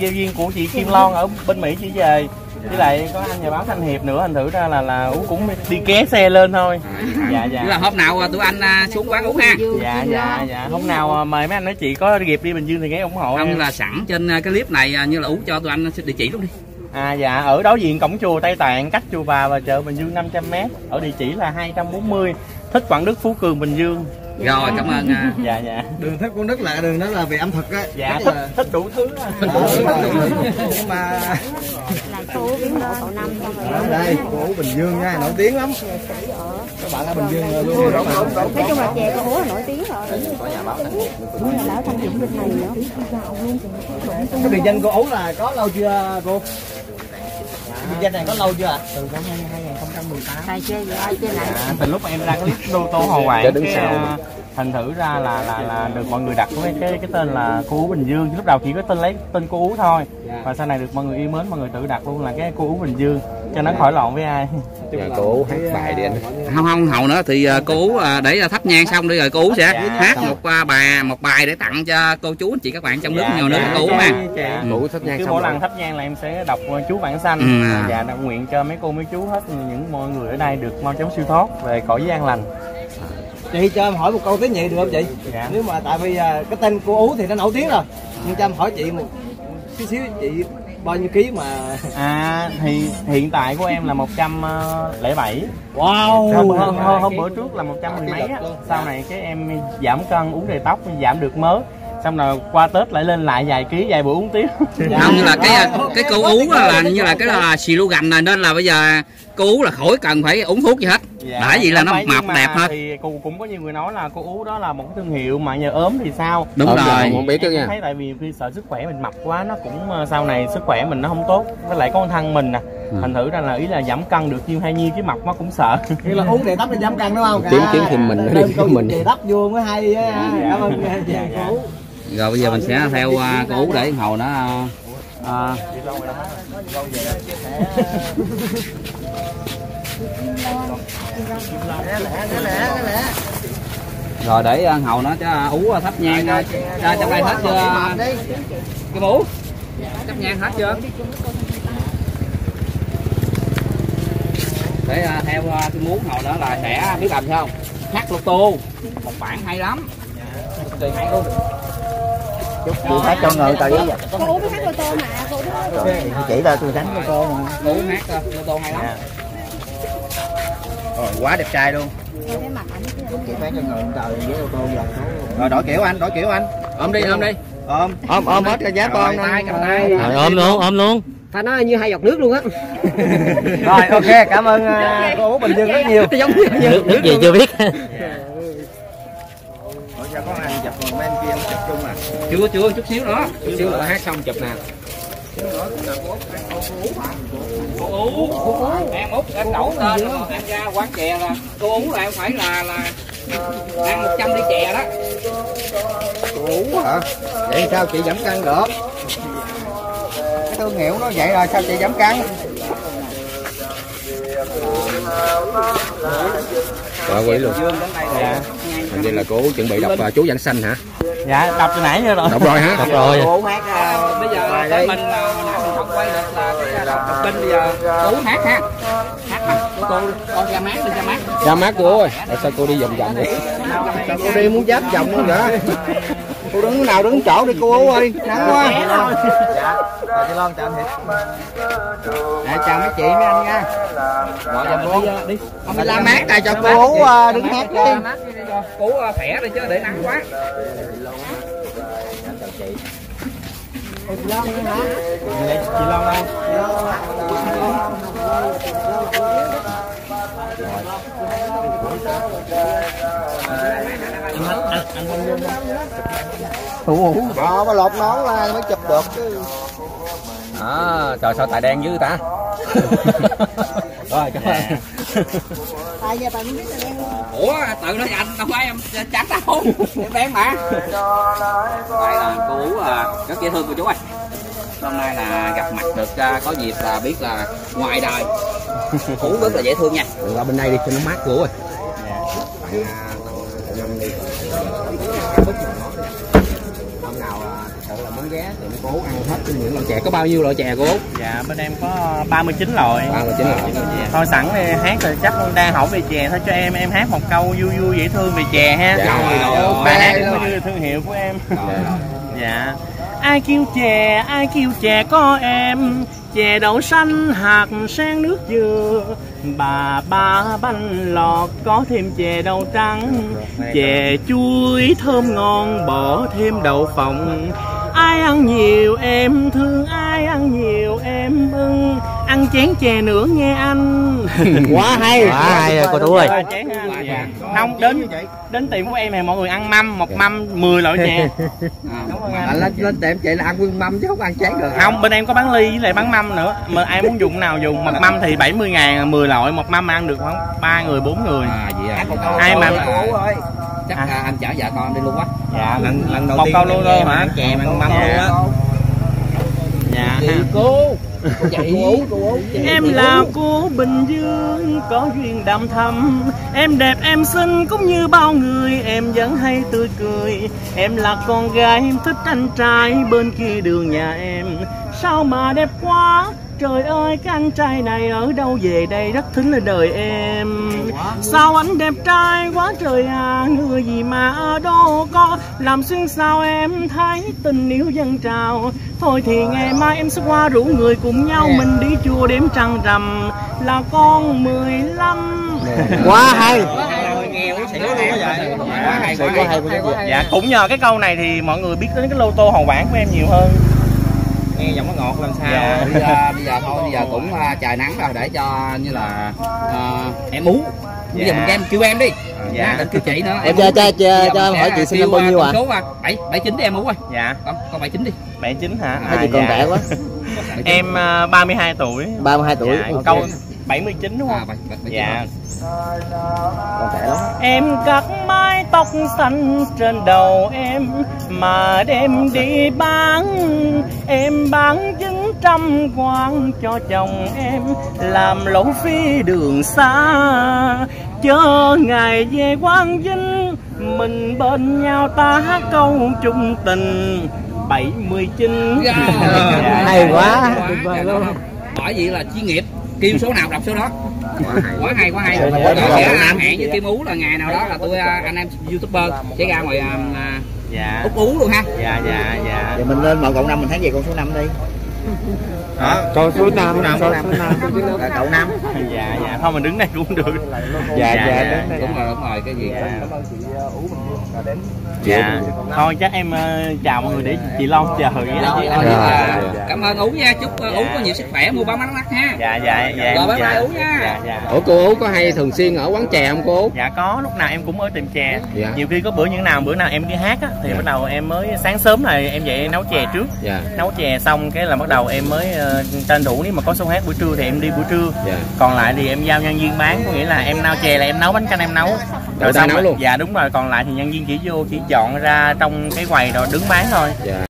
Gieo viên của chị Kim Loan ở bên Mỹ chỉ về. Với lại có anh nhà báo Thanh Hiệp nữa thành thử ra là là Ú cũng đi ké xe lên thôi. Dạ Tức là dạ hôm nào à, tụi anh à, xuống quán uống ha? Dạ dạ dạ. Hôm nào à, mời mấy anh nói chị có dịp đi Bình Dương thì ghé ủng hộ không em. là sẵn trên cái clip này như là ú cho tụi anh địa chỉ luôn đi. À dạ ở đối diện cổng chùa Tây Tạng cách chùa Bà và chợ Bình Dương 500 m ở địa chỉ là 240 thích Quảng Đức Phú Cường Bình Dương rồi cảm ơn à. dạ dạ. Đường thích con đức là đường đó là về âm thực á. Dạ thích là- thích đủ thứ Ờ, nhưng mà là cô biến cậu năm ở đây của Bình Dương nha nổi tiếng lắm. Các bạn ở Bình Dương luôn. Mà nói chung là chè cô ú là nổi tiếng rồi. Có nhà báo thanh hiệp bên này nữa. Cái biệt danh cô ấu là có lâu chưa cô cái biệt danh này có lâu chưa ạ? Từ năm 2018 tài chơi gì ai chơi lại À, từ lúc em ra clip đô tô hồ quảng cái, à, thành thử ra là là là được mọi người đặt cái cái, cái tên là cô ú bình dương. Lúc đầu chỉ có tên lấy tên cô ú thôi. Và sau này được mọi người yêu mến mọi người tự đặt luôn là cái cô ú bình dương cho nó khỏi lộn với ai. Dạ, cô hát bài đi anh. Không không hầu nữa. Thì à, cô ú à, để à, thắp nhang xong đi rồi cô ú sẽ Dạ. hát một bài một bài để tặng cho cô chú anh chị các bạn trong nước Dạ, nhiều nước dạ, cô ú dạ, ha. Dạ. Ngủ thắp nhang cứ xong mỗi lần thắp nhang là em sẽ đọc chú vãng sanh. Ừ, à. dạ đặc nguyện cho mấy cô mấy chú hết những mọi người ở đây được mau chóng siêu thoát về cõi gian lành. Chị cho em hỏi một câu tế nhị được không chị? Dạ. nếu mà tại vì cái tên cô ú thì nó nổi tiếng rồi. Nhưng cho em hỏi chị một chút xíu chị bao nhiêu ký mà? À thì hiện tại của em là 107 wow. Hôm, hôm, hôm, hôm bữa trước là một trăm mười mấy á. sau này cái em giảm cân uống đầy tóc giảm được mớ xong rồi qua tết lại lên lại vài ký vài bữa uống tiếp không như là cái à, cái cô ú á là như là cái là xì lu gành này nên là bây giờ cô ú là khỏi cần phải uống thuốc gì hết bởi vì là Không nó mập nhưng đẹp hơn thì cũng cũng có nhiều người nói là cô ú đó là một cái thương hiệu mà nhờ ốm thì sao đúng Ốm rồi thì không biết Em nha thấy tại vì khi sợ sức khỏe mình mập quá nó cũng ờ, sau này sức khỏe mình nó không tốt với lại con thân mình nè Ừ. thành thử ra là ý là giảm cân được nhiêu hay nhiêu chứ mập nó cũng sợ Nghĩa là uống để tóc để giảm cân đúng không? Kiếm- kiếm thêm mình nữa Đem đi, câu mình. Về tóc vô mới hay á. Cảm ơn cô rồi bây giờ mình sẽ theo uh, cô ú để hầu nó uh, rồi để uh, hầu nó cho ú uh, thắp nhang ra trong đây hết chưa? Cái mũ thắp nhang hết chưa? Để uh, theo uh, cái muốn hầu đó là sẽ biết làm sao. Không hát lô tô. Một bản hay lắm. Từ hay luôn. Chị hát cho ngờ tờ giấy vậy. cô biết hát ô tô mà cô Chỉ là tôi đánh cho cô mà. cô hát à, lô tô hay lắm. Quá đẹp trai luôn. Chị phát cho ngờ tờ giấy ô tô dòng rồi đổi kiểu anh đổi kiểu anh. Ôm đi ôm đi. Ôm. ôm ôm hết cái giáp con tay cầm tay. Rồi ôm luôn ôm luôn. Phải nói như hai giọt nước luôn á. Rồi ok, cảm ơn à, cô Ú Bình Dương rất nhiều. giống như nước, nước gì chưa biết Sao có anh chụp còn anh kia chụp chung à. Chưa chưa chút xíu nữa. Chút xíu nữa hát xong chụp nè. Cô ú. Em út em đổ rồi em ra quán chè là cô ú là em phải là là ăn 100 ly chè đó. Cô ú hả? Vậy sao chị giảm cân được? Cái thương hiệu nó vậy rồi sao chị giảm cân? Rồi quỷ luôn. Dạ Hình như là cô chuẩn bị đọc uh, chú Giảng Sanh hả? dạ đọc từ nãy rồi Đọc rồi hả? Đọc rồi cô hát à, bây giờ tới mình à, không quay được là cái đọc kinh bây giờ cô ú hát ha hát mà cô con ra mát đi ra mát Ra mắt cô ơi Tại sao cô đi vòng vòng vậy? Sao cô đi muốn giáp vòng luôn vậy? Cô đứng nào đứng chỗ đi cô Ú ơi Nắng quá Chị Loan chào anh Hiệp. Chào mấy chị mấy anh nha gọi cho cô đi Ông la mát này cho cô Ú đứng hát đi cô khỏe đi chứ để nắng quá chị Long đâu Ờ mà lột nón ra mới chụp được chứ. À, trời sao tài đen dữ ta? Rồi cảm ơn. Tại giờ bạn biết là đen ủa tự nó anh đâu phải em trắng đâu em đen mà. Đây là cô ú à, rất dễ thương cô chú ơi hôm nay là gặp mặt được à, có dịp là biết là ngoài đời. Ú rất là dễ thương nha. Qua bên đây đi cho nó mát cô ơi Hôm nào à, thật sự là muốn con ghé cô Út ăn hết những loại chè. Có bao nhiêu loại chè cô Út? Dạ bên em có 39 loại. 39 loại. Thôi sẵn thì hát rồi chắc đang hỏi về chè thôi cho em. Em hát một câu vui vui dễ thương về chè ha. Dạ, rồi, bài hát cũng như thương hiệu của em. Dạ. Ai kêu chè ai kêu chè có em chè đậu xanh hạt sen nước dừa. Bà, ba, bánh lọt có thêm chè đậu trắng. Chè chuối thơm ngon, bỏ thêm đậu phộng. Ai ăn nhiều em thương, ai ăn nhiều em ưng ăn chén chè nữa nghe anh. Quá hay. Quá hay rồi cô tú ơi. Chén. Dạ. không đến đến tiệm của em này mọi người ăn mâm một mâm 10 loại chè. À, lên lên tiệm chị là ăn nguyên mâm chứ không ăn chén được. Không bên em có bán ly với lại bán mâm nữa. Mà ai muốn dùng nào dùng. Một mâm thì 70 ngàn 10 loại một mâm ăn được khoảng ba người bốn người. À vậy à. Ai mà- chắc À. anh chở vợ con đi luôn quá dạ. Lần lần đầu một tiên câu luôn hả? chè mâm Dạ. luôn á. Dạ. Chị cô Em là cô Bình Dương có duyên đậm thắm. Em đẹp em xinh cũng như bao người. Em vẫn hay tươi cười. Em là con gái em thích anh trai. Bên kia đường nhà em Sao mà đẹp quá? Trời ơi cái anh trai này ở đâu về đây? Rất thính là đời em Sao anh đẹp trai quá trời à Người gì mà ở đâu có. Làm xuyên sao em thấy tình yêu dâng trào. Thôi thì ngày mai em sẽ qua rủ người cùng nhau Mình đi chùa đếm trăng rằm. Là con 15 quá hay. Nghèo xỉu luôn quá vậy quá hay. Dạ cũng nhờ cái câu này thì mọi người biết đến cái lô tô hậu bản của em nhiều hơn Nghe giọng nó ngọt làm sao? Dạ, bây giờ bây giờ thôi bây giờ cũng à, trời nắng rồi để cho như là à, em ú bây giờ mình em kêu em đi. Dạ. đừng kêu chị nữa. Em cho- cho- cho- cho em hỏi chị sinh năm bao nhiêu con ạ? số à bảy bảy chín đi em ú ơi Dạ. Con con bảy chín đi. 79 hả? Thấy chị còn dạ. trẻ quá. Em uh, 32 tuổi. 32 tuổi. Dạ, ok. câu 79 đúng à, không? bảy, bảy, bảy Dạ. Còn trẻ lắm. Em cắt mái tóc xanh trên đầu em Mà đem đi bán Em bán chứng trăm quan cho chồng em Làm lỗ phí đường xa. Chờ ngày về quang vinh Mình bên nhau ta hát câu chung tình. 79 Dạ. Hay quá. Dạ, dạ, bởi vì là chuyên nghiệp. Kêu số nào đọc số đó quá hay quá hay Dạ, quá dạ, hay dạ, sẽ dạ. hẹn với kim ú là ngày nào đó là tôi à, anh em youtuber sẽ ra ngoài à, Dạ. úc ú luôn ha. Dạ dạ dạ. Giờ mình lên mở cộng năm mình thấy về con số 5 đi. Hả? Con số 5 số 5 là cậu năm. Dạ dạ. Thôi mình đứng đây cũng được. Dạ dạ đúng đây. đúng rồi đúng rồi cái gì Dạ. Dạ. Thôi chắc em ờ, chào mọi người để chị Long chờ vậy Dạ, dạ, Dạ, dạ. cảm ơn ú nha chúc uh, ú có nhiều sức khỏe mua bán mắt mắt ha Dạ dạ dạ. Rồi, bye dạ. bye Ú nha. Dạ dạ. Ủa cô Ú có hay thường xuyên ở quán chè không cô Ú? Dạ có lúc nào em cũng ở tiệm chè. Dạ. Nhiều khi có bữa những nào bữa nào em đi hát á thì Dạ. bắt đầu em mới sáng sớm này em dậy em nấu chè trước. Dạ Nấu chè xong cái là bắt đầu em mới ờ, tranh thủ nếu mà có show hát buổi trưa thì em đi buổi trưa. dạ Còn lại thì em giao nhân viên bán có nghĩa là em nấu chè là em nấu bánh canh em nấu. Đậu tay nấu rồi- luôn? Dạ đúng rồi, còn lại thì nhân viên chỉ vô chỉ chọn ra trong cái quầy rồi đứng bán thôi. dạ